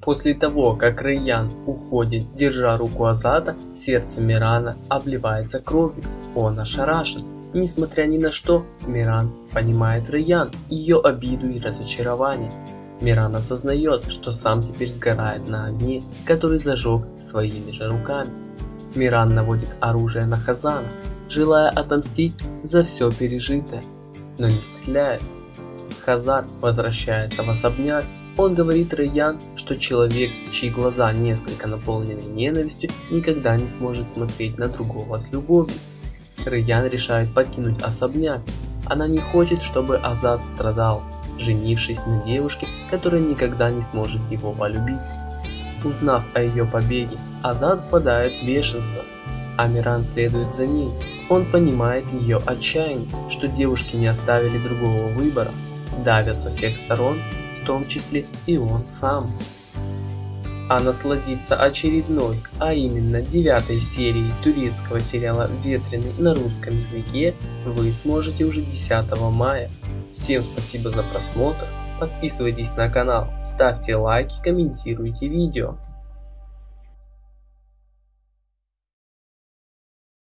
После того, как Райян уходит, держа руку Азата, сердце Мирана обливается кровью. Он ошарашен. Несмотря ни на что, Миран понимает Райян, ее обиду и разочарование. Миран осознает, что сам теперь сгорает на огне, который зажег своими же руками. Миран наводит оружие на Хазана, желая отомстить за все пережитое, но не стреляет. Хазар возвращается в особняк он говорит Райян, что человек, чьи глаза несколько наполнены ненавистью, никогда не сможет смотреть на другого с любовью. Райян решает покинуть особняк. Она не хочет, чтобы Азад страдал, женившись на девушке, которая никогда не сможет его полюбить. Узнав о ее побеге, Азад впадает в бешенство. Амиран следует за ней. Он понимает ее отчаяние, что девушки не оставили другого выбора, давят со всех сторон в том числе и он сам. А насладиться очередной, а именно девятой серией турецкого сериала «Ветреный» на русском языке вы сможете уже 10 мая. Всем спасибо за просмотр, подписывайтесь на канал, ставьте лайки, комментируйте видео.